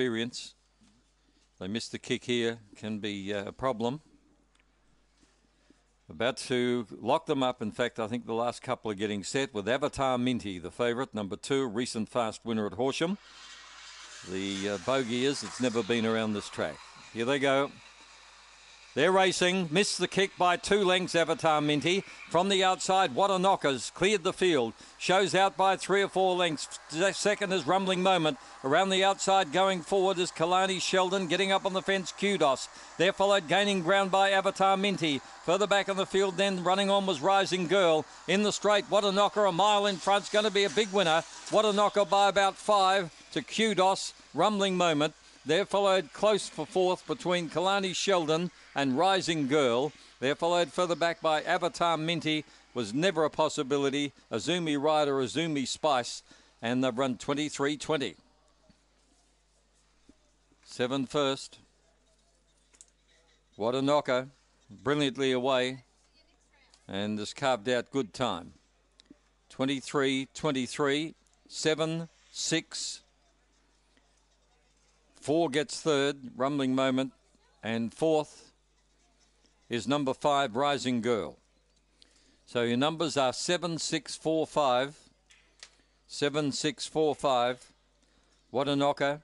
experience. They missed the kick here, can be uh, a problem. About to lock them up. In fact, I think the last couple are getting set with Avatar Minty, the favourite, number two, recent fast winner at Horsham. The uh, bogey is it's never been around this track. Here they go. They're racing. Missed the kick by two lengths, Avatar Minty. From the outside, What a Knockers cleared the field. Shows out by three or four lengths. Second is Rumbling Moment. Around the outside, going forward is Kalani Sheldon. Getting up on the fence, Kudos. There followed, gaining ground by Avatar Minty. Further back on the field, then running on was Rising Girl. In the straight, What a Knocker, a mile in front. Going to be a big winner. What a Knocker by about five to Kudos. Rumbling Moment. There followed close for fourth between Kalani Sheldon and Rising Girl. There followed further back by Avatar Minty was never a possibility. Azumi Rider, Azumi Spice, and they've run 23-20. Seven first. What a knocker. Brilliantly away. And has carved out good time. 23 23, 7 6. Four gets third, rumbling moment. And fourth is number five, Rising Girl. So your numbers are 7645, 7645, What a Knocker,